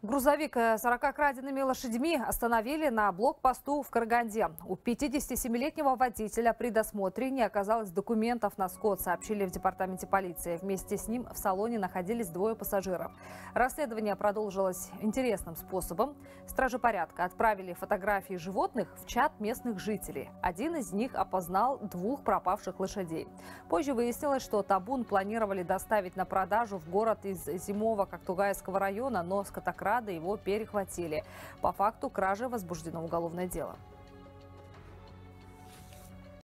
Грузовик с 40 краденными лошадьми остановили на блокпосту в Караганде. У 57-летнего водителя при досмотре не оказалось документов на скот, сообщили в департаменте полиции. Вместе с ним в салоне находились двое пассажиров. Расследование продолжилось интересным способом. Стражи порядка отправили фотографии животных в чат местных жителей. Один из них опознал двух пропавших лошадей. Позже выяснилось, что табун планировали доставить на продажу в город из зимового Коктугайского района, но скотокрады его перехватили. По факту кражи возбуждено уголовное дело.